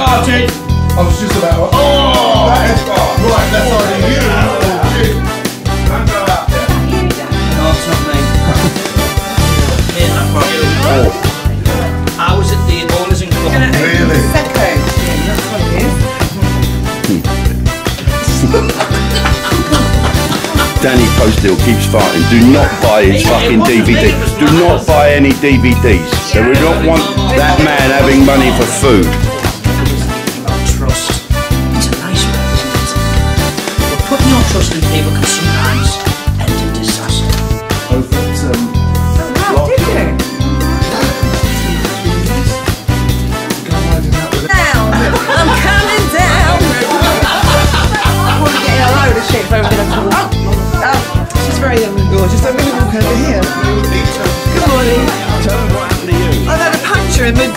sausage. I was just about. Oh. Right, that's already. Oh, shit. Out there. Man, I. I was at the Really? Second. Yeah, that's what it is. Danny Posthill keeps farting. Do not buy his fucking DVD. Do not buy any DVDs. So we don't want that man having money for food. very young girl, just let me walk over here. Good morning. I've had a puncture in mid